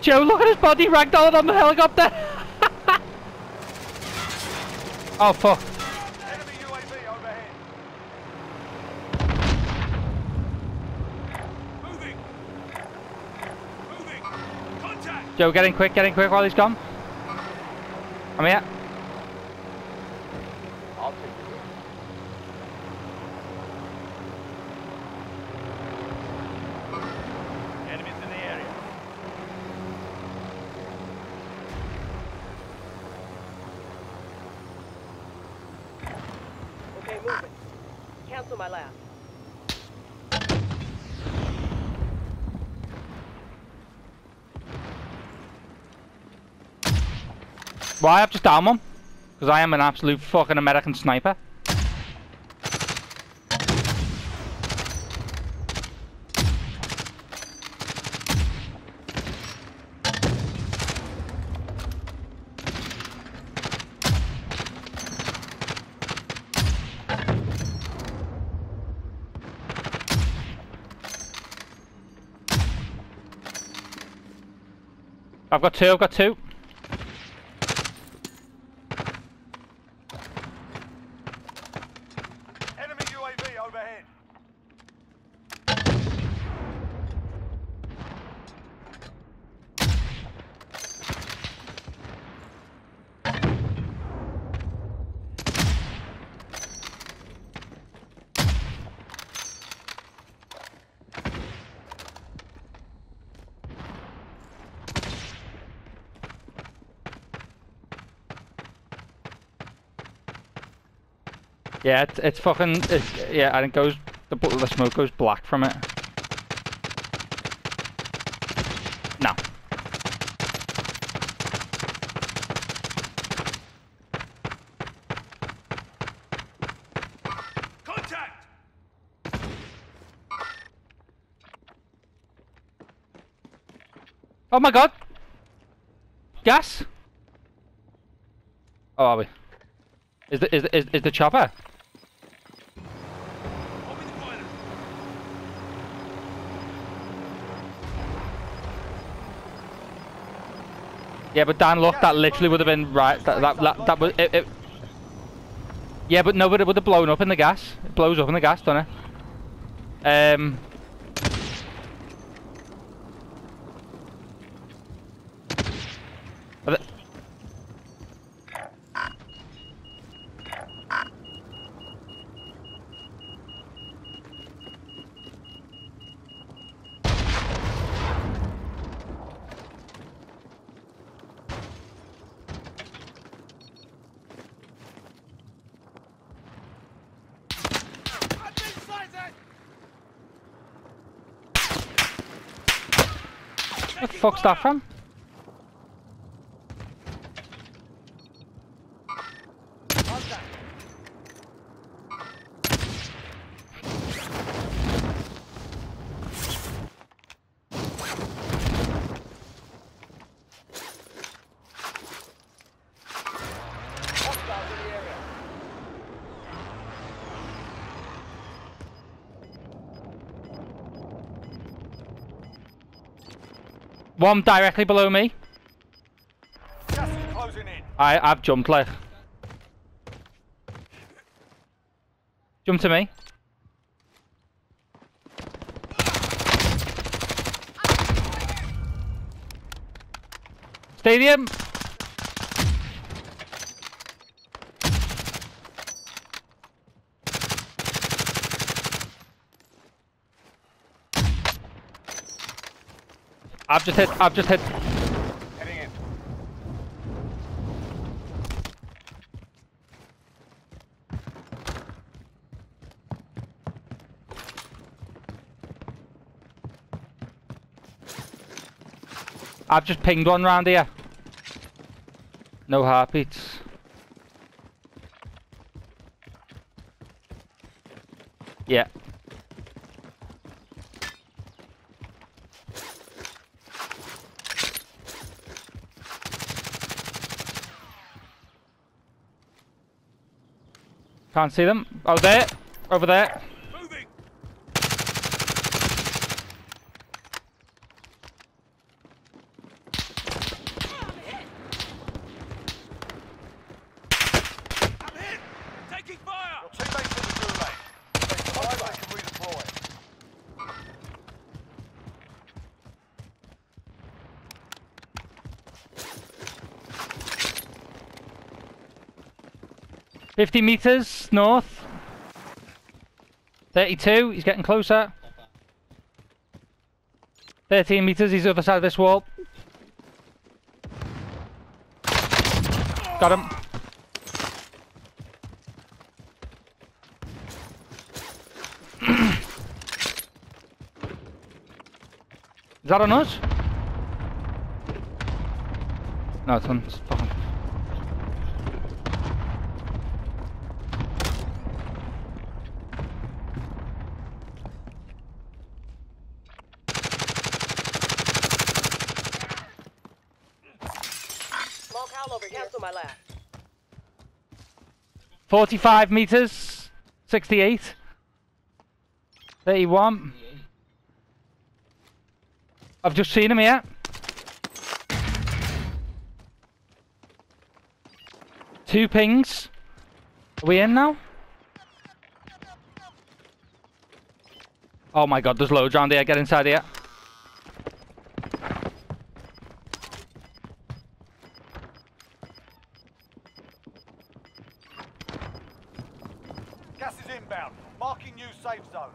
Joe, look at his body ragdolling on the helicopter. oh fuck. Enemy UAV overhead. Moving. Moving. Contact. Joe, get in quick, get in quick while he's gone. I'm here. Cancel my last. Why? I've to downed one. Because I am an absolute fucking American sniper. I've got two, I've got two. Yeah, it's, it's fucking, it's, yeah, and it goes, the, the smoke goes black from it. No. Contact. Oh my god! Gas? Oh, are we? Is the, is, the- is, is the chopper? Yeah, but Dan, look, that literally would have been right. That that that, that was it, it. Yeah, but no, but it would have blown up in the gas. It blows up in the gas, doesn't it? Um. Fuck's that from? One directly below me. Gas closing in. I I've jumped left. Jump to me. Stadium. I've just hit. I've just hit. Heading in. I've just pinged one round here. No heartbeats. Yeah. Can't see them. Oh, there. Over there. 50 meters north. 32, he's getting closer. 13 meters, he's the other side of this wall. Got him. Is that on us? No, it's on. It's fucking. Small Cal over here. Cancel my last. 45 meters. 68. 31. I've just seen him here. Two pings. Are we in now? Oh my god, there's loads around here. Get inside here. Gas is inbound. Marking new safe zone.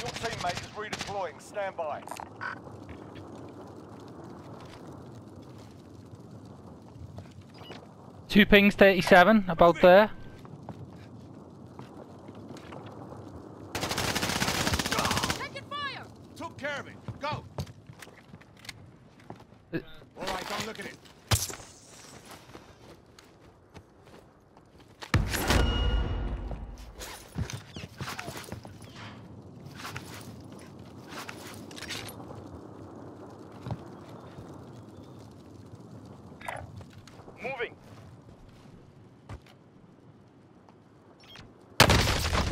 Your teammate is redeploying. Stand by. Two pings, 37, about there. Took care of it. Go. Uh, All right, don't look at it.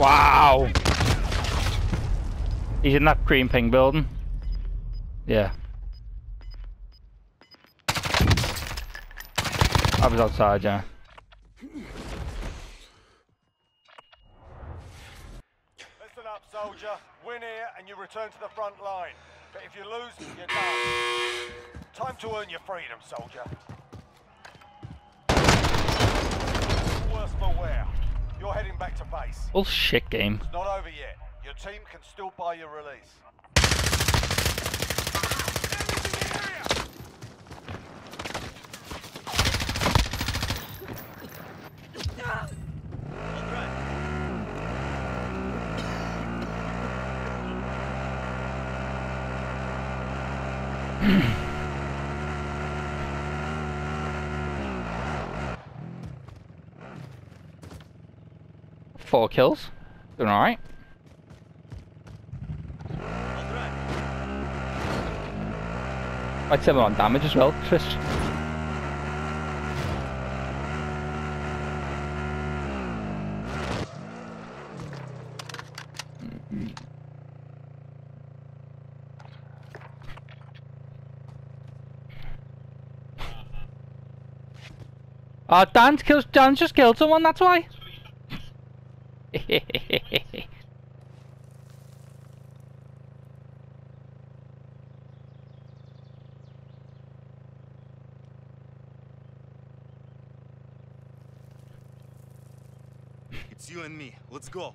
Wow. He's in that green ping building. Yeah. I was outside, yeah. Listen up, soldier. Win here and you return to the front line. But if you lose, you're done. Time to earn your freedom, soldier. Worse for wear. You're heading back to base. Bullshit game. It's not over yet. Your team can still buy your release. Four kills. Doing alright. I'd say on damage as well, Trish. Oh, Dan's killed. Dan's just killed someone. That's why. It's you and me. Let's go.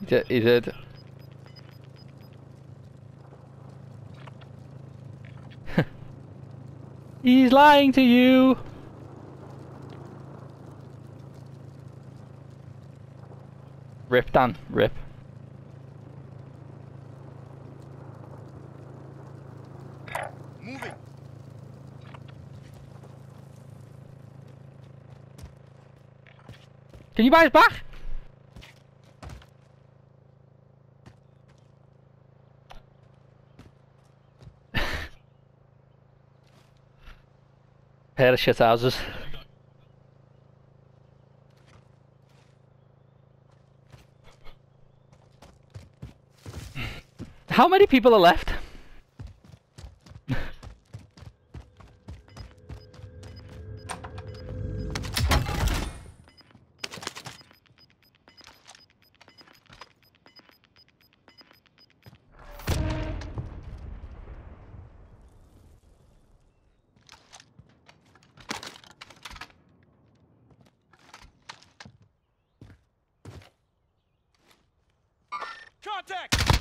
He did. He did. He's lying to you. Rip, Dan. Rip. Moving. Can you buy us back? Pair of shit houses. How many people are left? Contact!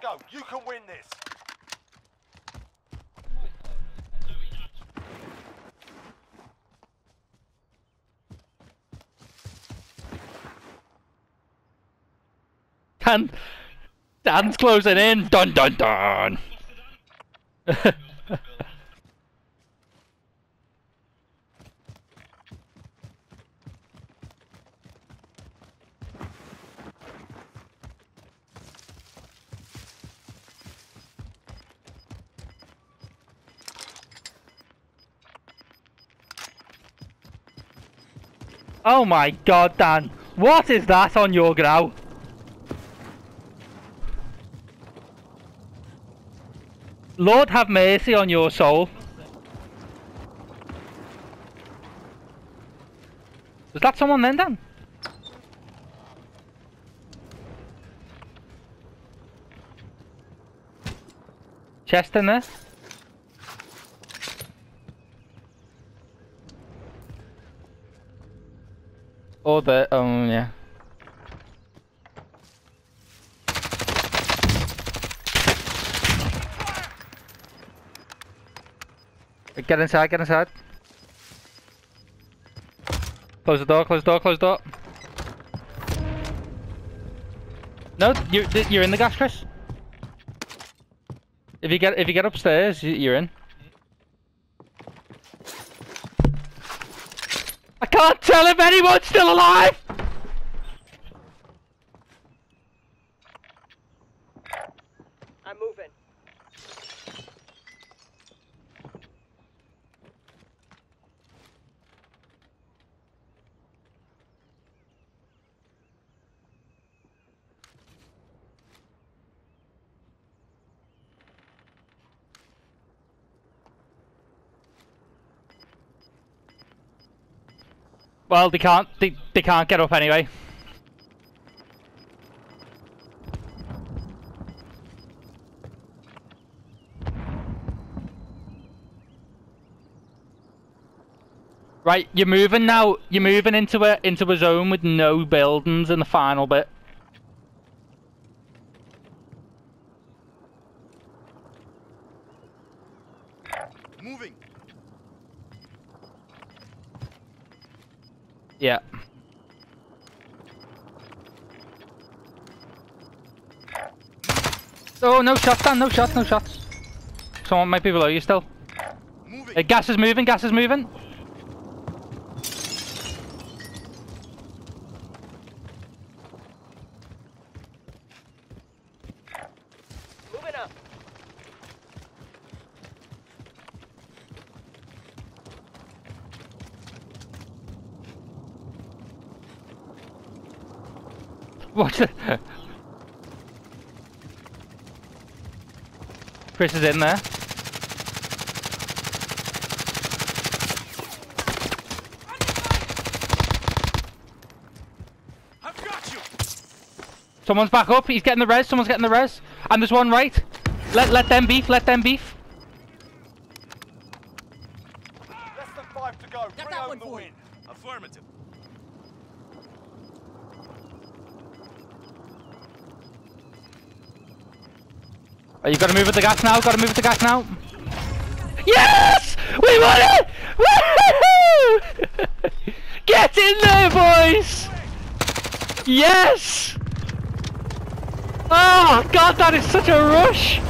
To go. You can win this. Dan, Dan's closing in. Dun dun dun. oh my god, Dan. What is that on your grow? Lord have mercy on your soul. Is that someone then, Dan? Chest in there? Oh, the, oh, yeah. Get inside, get inside. Close the door, close the door, close the door. No, you're you're in the gas, Chris. If you get if you get upstairs, you- you're in. I can't tell anyone's still alive. I'm moving. Well, they can't they they can't get up anyway. Right, you're moving now. You're moving into a into a zone with no buildings in the final bit. Moving. Yeah. Oh, no shots, Dan. No shots. No shots. Someone might be below you still. Moving. Uh, gas is moving. Gas is moving. Moving up. Watch it. Chris is in there. I've got you. Someone's back up. He's getting the res. Someone's getting the res. And there's one right. Let let them beef. Let them beef. Less than five to go. Bring that one the for win. Affirmative. You gotta move with the gas now. Gotta move with the gas now. Yes! We won it! Woohoo! Get in there, boys! Yes! Oh God, that is such a rush!